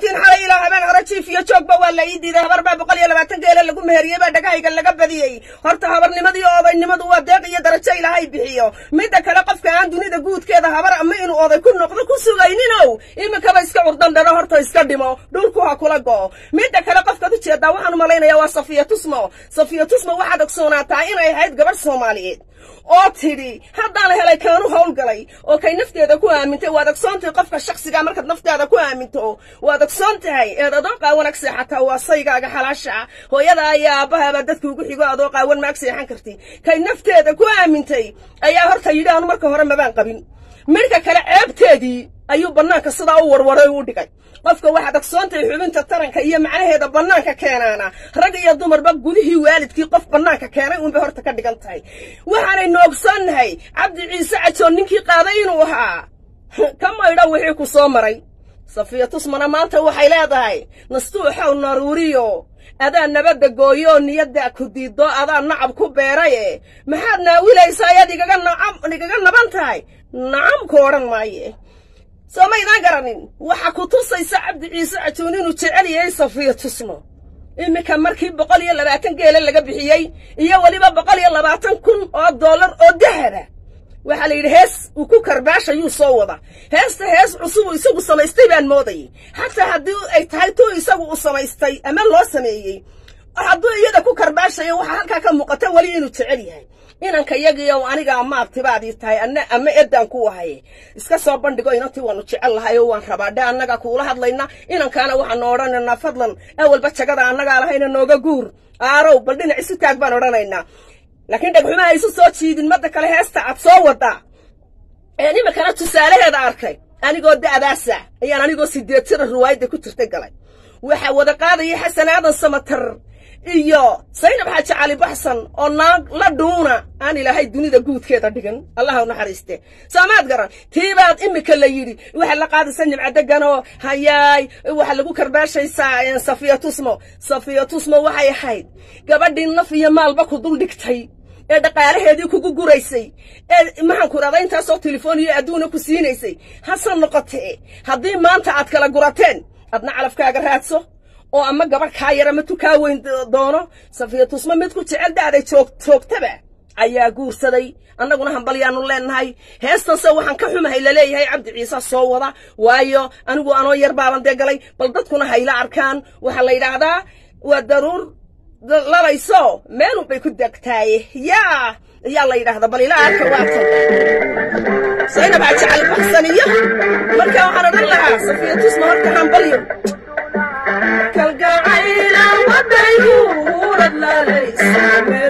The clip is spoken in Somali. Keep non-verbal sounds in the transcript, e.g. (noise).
tihiin xalay ilaa habeen hore jiif iyo joogba waa la ii diiday. Habar baa boqol iyo labaatan geele lagu meheriyey baa dhagahayga laga badiyey. Horta habarnimadii odaynimadu waa deeq iyo darajo ilaahay bixiyo. Midda kale qofka aan dunida guudkeeda habar ama inuu oday ku noqdo ku sugayninow iminkaba iska curdandhano horta iska dhimo. Dhulku ha kula go'o midda kale qofkaad u jeedaa waxaan malaynayaa waa safiya tusmo. Safiya tusmo waxaad ogsoonaataa inay ahayd gabadh soomaaliyeed. Oo tidhi haddaan helay kaanu howlgalay. Oo kay nafteeda ku aamintay waad ogsoon tahay qofka shaksiga markaad nafteeda ku aaminto. Waad ogsoon eed adoo qaawan ag seexataa waa saygaaga xalaasha. Ah hooyada ayaa aabbahabaa dadka ugu xigo adoo qaawan ma ag seexan karti. Kay nafteeda ku aamintay ayaa horta yidhi aanu marka hore mabaan qabin midka kale ceebteedii ayuu bannaanka sidaa u warwaray u dhigay. Qofka waxaad ogsoontahay xubinta taranka iyo macnaheeda bannaanka keenaana rag iyo dumarba gudihii waalidkii qof bannaanka keenay uunbay horta ka dhigan tahay. Waxaanaynu ogsoonnahay cabdi ciise cajoon ninkii qaaday inuu ahaa. (laughs) Ka maydho wixii ku soo maray. Safiya tusmana maanta waxay leedahay nastuuxow naruuriyo. Adaa nabadda gooyooo niyaddaa ku diiddo adaa nacab ku beeraye. Maxaad naawilaysaa ayaad igaga tahay nacam ku odhan maaye soo maydaan garanin. Waxaa ku tusaysa cabdi ciise cajoon inuu jecel yahay safiya tusmo. Iminka markii boqol iyo labaatan geele laga bixiyey iyo weliba boqol iyo labaatan kun oo dollar oo dahaba waxaa la yidhi hees uu ku karbaashayuu soo wada. Heesta hees cusubuu isagu samaystay baan moodayay xataa haddii ay tahay tuu isagu uu samaystay ama loo sameeyey hadduu iyada ku karbaashayo waxaa halkaa ka muuqata weli inuu jecel yahay inanka yagiiyow aniga ama abtibaadii tahay. Ana ama eddaan ku ahaye iska soo bandhigo inantii waanu jecel lahay oo waan rabaa. Dhe annaga kuula hadlayna inankaana waxaanu odhanaynaa fadlan. Awalba jagada annagaa lahayna nooga guur. Aarow bal dhinac isu taag baan odhanaynaa. Laakiin dhegxumaha isu soo jiidin madda kale heesta aad soo waddaa een iminkana tusaalaheeda arkay? Anigoo da'daasa ayaan anigoo sideed tira ruwaayadda ku jirtay galay. Waxaa wada qaadaya xasan samatar iyo saynab xaaji cali baxsan oo naag la dhuuna aan ilaahay dunida guudkeeda dhigan allaha naxariiste. Soomaad garan. Tiibaad iminka la yidhi. Waxaa la qaadaysa nimcadeganoo hayaay waxaa lagu karbaashaysaa safiya tusmo. Safiya tusmo waxay ahayd gabadhii naf iyo maalba ku dul dhigtay ee dhaqaalaheedii kugu guraysay ee maxaanku idhahdaa intaasoo telefoon iyo adduuna ku siinaysay. Hase noqotee. Haddii maanta aad kala gurateen adna calafkaaga raadso oo ama gabadh kaa yar ama tukaa weyn doono safiya tusmo mid ku jecel joog joogtaba ayaa guursaday. Annaguna hambalyaanu leenahay heestanse waxaan ka xumahay la leeyahay cabdi ciise soo wada. Waayo anigu anoo yar baaban dee galay bal dadkuna hayla arkaan. Waxaa la yidhaahdaa waa daruur labayso meelun bay ku degtaaye yaa ayaa la yidhaahdaa bal ilaa arka waatan saynab xaaji cali baxsan iyo marka waxaan odhan lahaa safiya tusmo horta hambalyo I'm not